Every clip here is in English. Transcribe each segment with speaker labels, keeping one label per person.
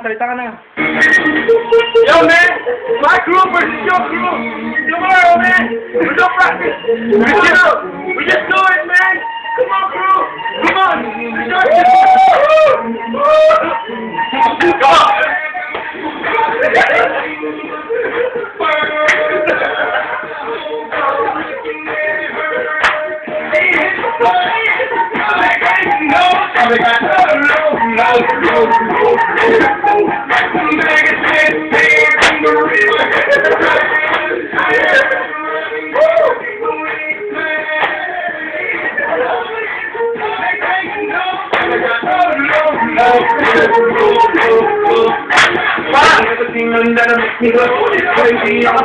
Speaker 1: Salita ka na.
Speaker 2: Yo, man! My crew versus your crew! Tomorrow, man! We don't practice! We just, we just do it, man! Come on, crew! Come on! Rejoice! Come on! Everything that makes me go crazy. I'm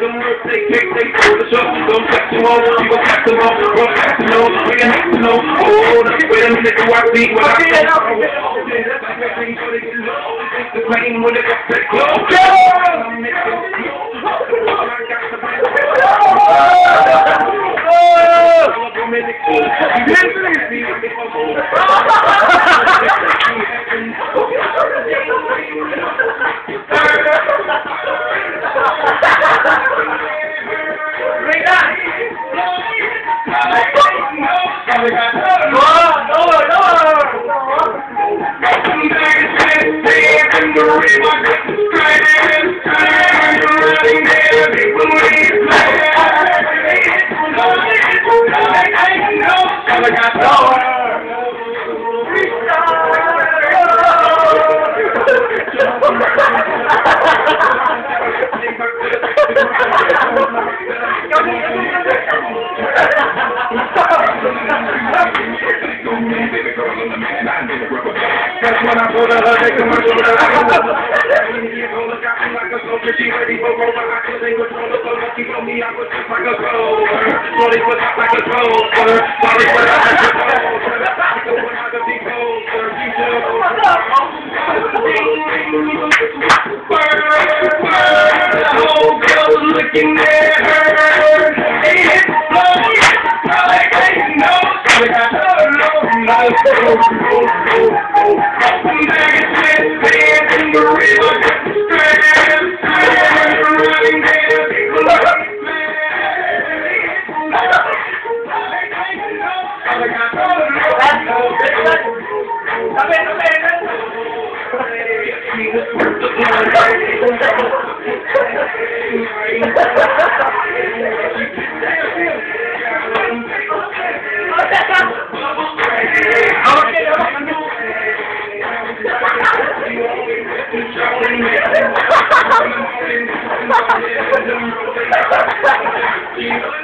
Speaker 2: don't work, take, take, take, hold the show. Don't catch them all, you go catch them all. Don't catch them all, we can to know. Hold up, wait a minute, do I see what I see? Plane when it gets that close. That's when I pulled out her commercial. She ready for but I couldn't control her. Me I just like a clover. Shorty was just like a clover. Sorry, but I had to go. I don't want her to be colder. She should. The whole girl looking at her. They hit the floor. Like they know. They got her no, no, no. Come back and sit there in the river. No, no,